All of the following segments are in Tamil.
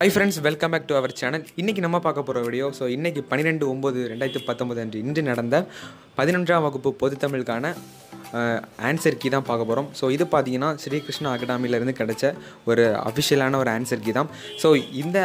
Hi friends welcome back to our channel இன்றைக்கி நம்ம பார்க்க போகிற வீடியோ ஸோ இன்றைக்கி பன்னிரெண்டு ஒம்பது ரெண்டாயிரத்தி பத்தொம்பது அன்று இன்று நடந்த பதினொன்றாம் வகுப்பு பொதுத்தமிழுக்கான ஆன்சர் கீ தான் பார்க்க போகிறோம் ஸோ இது பார்த்தீங்கன்னா ஸ்ரீகிருஷ்ணா அகாடமிலேருந்து கிடைச்ச ஒரு அஃபிஷியலான ஒரு ஆன்சர் கீ தான். ஸோ இந்த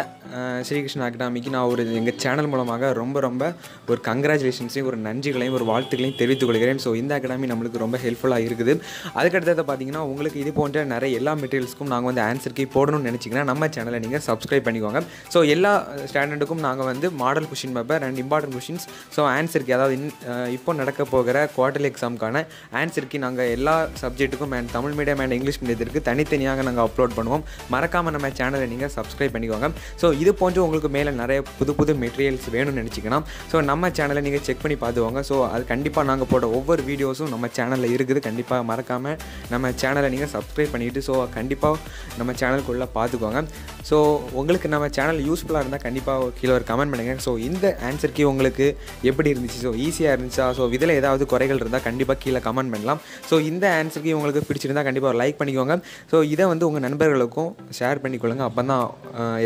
ஸ்ரீகிருஷ்ணா அகாடமிக்கு நான் ஒரு எங்கள் சேனல் மூலமாக ரொம்ப ரொம்ப ஒரு கங்க்ராச்சுலேஷன்ஸையும் ஒரு நன்றிகளையும் ஒரு வாழ்த்துக்களையும் தெரிவித்துக் கொள்கிறேன். ஸோ இந்த அகாடமி நம்மளுக்கு ரொம்ப ஹெல்ப்ஃபுல்லாக இருக்குது. அதுக்கடுத்தது பார்த்தீங்கன்னா உங்களுக்கு இது போன்ற நிறைய எல்லா மெட்டீரியல்ஸ்க்கும் நாங்கள் வந்து ஆன்சர் கீ போடணும்னு நினச்சிங்கன்னா நம்ம சேனலை நீங்கள் சப்ஸ்கிரைப் பண்ணிக்கோங்க. ஸோ எல்லா ஸ்டாண்டர்டுக்கும் நாங்கள் வந்து model question paper and important questions so answer key அதாவது இன்- இப்போ நடக்க போகிற குவார்டர்லி எக்ஸாமுக்கான ஆன்சர் கீ நாங்கள் எல்லா சப்ஜெக்ட்டுக்கும் and Tamil medium and English மீடியத்திற்கு தனித்தனியாக நாங்கள் அப்லோட் பண்ணுவோம். மறக்காமல் நம்ம சேனலை நீங்கள் சப்ஸ்கிரைப் பண்ணிக்கோங்க. ஸோ இது போன்று உங்களுக்கு மேலே நிறைய புது புது மெட்டீரியல்ஸ் வேணும்னு நினச்சிக்கலாம் ஸோ நம்ம சேனலை நீங்கள் செக் பண்ணி பார்த்துவாங்க ஸோ அது கண்டிப்பாக நாங்கள் போட ஒவ்வொரு வீடியோஸும் நம்ம சேனலில் இருக்குது. கண்டிப்பாக மறக்காமல் நம்ம சேனலை நீங்கள் சப்ஸ்கிரைப் பண்ணிவிட்டு ஸோ கண்டிப்பாக நம்ம சேனலுக்குள்ளே பார்த்துக்கோங்க. ஸோ உங்களுக்கு நம்ம சேனல் யூஸ்ஃபுல்லாக இருந்தால் கண்டிப்பாக கீழே ஒரு கமெண்ட் பண்ணுங்கள் ஸோ இந்த ஆன்சர் உங்களுக்கு எப்படி இருந்துச்சு? ஸோ ஈஸியாக இருந்துச்சா? ஸோ இதில் ஏதாவது குறைகள் இருந்தால் கண்டிப்பாக கீழே கமெண்ட் பண்ணலாம். ஸோ இந்த ஆன்சருக்கு உங்களுக்கு பிடிச்சிருந்தால் கண்டிப்பாக ஒரு லைக் பண்ணிக்கோங்க. ஸோ இதை வந்து உங்கள் நண்பர்களுக்கும் ஷேர் பண்ணிக்கொள்ளுங்க. அப்போ தான்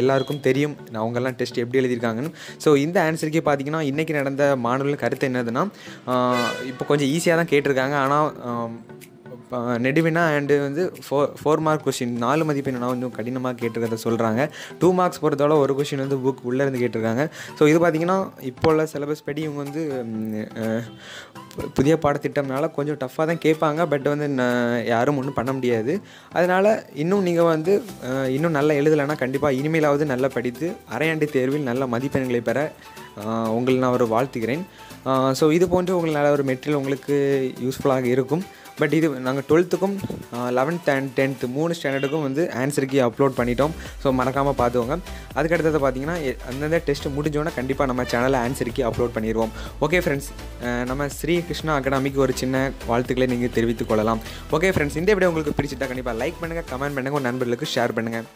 எல்லாருக்கும் தெரியும் நான் அவங்கெல்லாம் டெஸ்ட் எப்படி எழுதியிருக்காங்கன்னு. ஸோ இந்த ஆன்சருக்கே பார்த்தீங்கன்னா இன்றைக்கி நடந்த மாணவர்கள் கருத்து என்னதுன்னா இப்போ கொஞ்சம் ஈஸியாக தான் கேட்டிருக்காங்க. ஆனால் நெடுவினா அண்டு வந்து ஃபோர் ஃபோர் மார்க் கொஷின் நாலு மதிப்பெண்ணா கொஞ்சம் கடினமாக கேட்டிருக்கிறத சொல்கிறாங்க டூ மார்க்ஸ் பொறுத்தவரை ஒரு கொஷின் வந்து புக் உள்ளே இருந்து கேட்டிருக்காங்க. ஸோ இது பார்த்திங்கன்னா இப்போ உள்ள சிலபஸ் படி இவங்க வந்து பு- புதிய பாடத்திட்டம்னால கொஞ்சம் டஃப்பாக தான் கேட்பாங்க. பட் வந்து யாரும் ஒன்றும் பண்ண முடியாது. அதனால் இன்னும் நீங்கள் வந்து இன்னும் நல்லா எழுதலைன்னா கண்டிப்பாக இனிமேலாவது நல்லா படித்து அரையாண்டு தேர்வில் நல்ல மதிப்பெண்களை பெற உங்களை நான் ஒரு வாழ்த்துகிறேன். ஸோ இது போன்று உங்களுக்கு நல்ல ஒரு மெட்டீரியல் உங்களுக்கு யூஸ்ஃபுல்லாக இருக்கும். பட் இது நாங்கள் டுவெல்த்துக்கும் லெவன்த் அண்ட் டென்த்து மூணு ஸ்டாண்டர்டுக்கும் வந்து ஆன்சர் கீ அப்லோட் பண்ணிட்டோம். ஸோ மறக்காமல் பார்த்துக்கோங்க அதுக்கடுத்தது பார்த்தீங்கன்னா அந்தந்த டெஸ்ட் முடிஞ்சோன்னா கண்டிப்பாக நம்ம சேனலில் ஆன்சர் கீ அப்லோட் பண்ணிடுவோம் ஓகே ஃப்ரெண்ட்ஸ் நம்ம ஸ்ரீ கிருஷ்ணா அகாடமிக்கு ஒரு சின்ன வாழ்த்துக்களை நீங்கள் தெரிவித்துக் கொள்ளலாம். ஓகே ஃப்ரெண்ட்ஸ் இந்த வீடியோ உங்களுக்கு பிடிச்சிட்டா கண்டிப்பாக லைக் பண்ணுங்கள் கமெண்ட் பண்ணுங்கள் உங்கள் நண்பர்களுக்கு ஷேர் பண்ணுங்கள்